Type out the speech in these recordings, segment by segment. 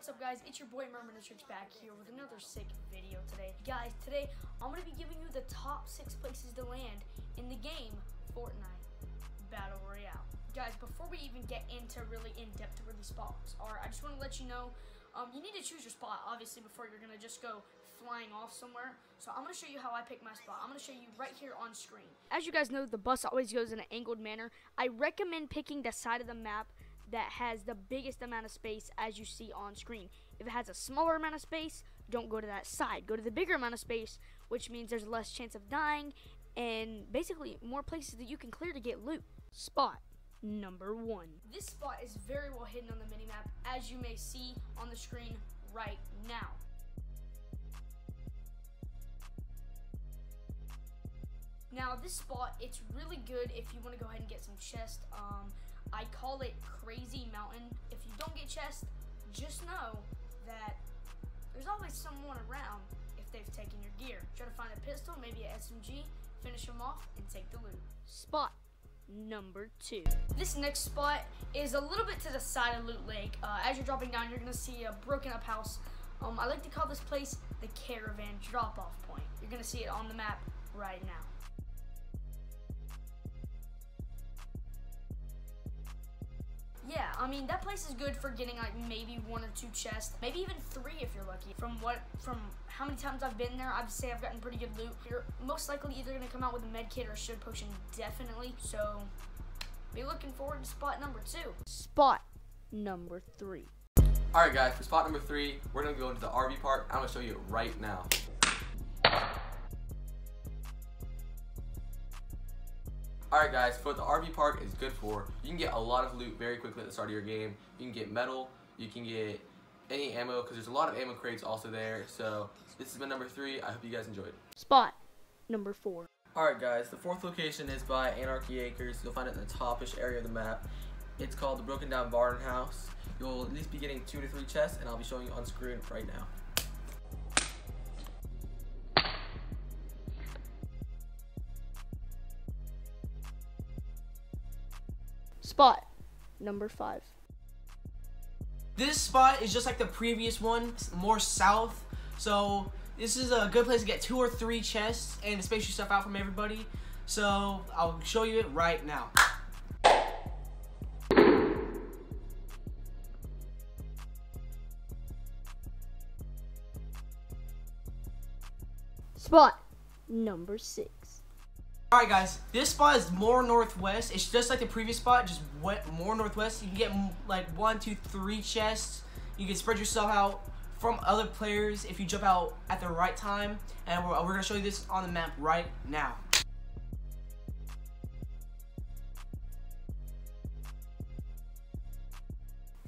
what's up guys? It's your boy Merminatrix back here with another sick video today. Guys, today I'm going to be giving you the top 6 places to land in the game Fortnite Battle Royale. Guys, before we even get into really in-depth where these spots are, I just want to let you know um, you need to choose your spot, obviously, before you're going to just go flying off somewhere. So I'm going to show you how I pick my spot. I'm going to show you right here on screen. As you guys know, the bus always goes in an angled manner. I recommend picking the side of the map that has the biggest amount of space as you see on screen. If it has a smaller amount of space, don't go to that side. Go to the bigger amount of space, which means there's less chance of dying and basically more places that you can clear to get loot. Spot number one. This spot is very well hidden on the minimap, as you may see on the screen right now. Now this spot, it's really good if you want to go ahead and get some chest. Um, I call it Crazy Mountain. If you don't get chest, just know that there's always someone around if they've taken your gear. Try to find a pistol, maybe an SMG, finish them off, and take the loot. Spot number two. This next spot is a little bit to the side of Loot Lake. Uh, as you're dropping down, you're gonna see a broken up house. Um, I like to call this place the Caravan Drop Off Point. You're gonna see it on the map right now. Yeah, I mean that place is good for getting like maybe one or two chests, maybe even three if you're lucky. From what, from how many times I've been there, I'd say I've gotten pretty good loot. You're most likely either gonna come out with a med kit or a shield potion, definitely. So, be looking forward to spot number two. Spot number three. Alright guys, for spot number three, we're gonna go into the RV park. I'm gonna show you it right now. Alright guys, for what the RV park is good for, you can get a lot of loot very quickly at the start of your game. You can get metal, you can get any ammo, because there's a lot of ammo crates also there. So, this has been number three. I hope you guys enjoyed. Spot number four. Alright guys, the fourth location is by Anarchy Acres. You'll find it in the topish area of the map. It's called the Broken Down Barn House. You'll at least be getting two to three chests, and I'll be showing you on screen right now. Spot number five. This spot is just like the previous one, more south. So this is a good place to get two or three chests and space yourself out from everybody. So I'll show you it right now. Spot number six. Alright guys, this spot is more northwest. It's just like the previous spot, just went more northwest. You can get like one, two, three chests. You can spread yourself out from other players if you jump out at the right time. And we're, we're going to show you this on the map right now.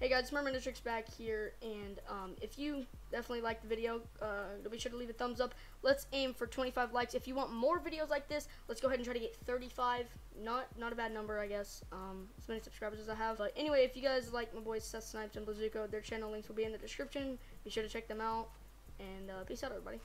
Hey guys, it's back here, and um, if you definitely like the video, uh, be sure to leave a thumbs up. Let's aim for 25 likes. If you want more videos like this, let's go ahead and try to get 35. Not not a bad number, I guess. Um, as many subscribers as I have. But anyway, if you guys like my boys Seth Snipes and Blizuko, their channel links will be in the description. Be sure to check them out, and uh, peace out, everybody.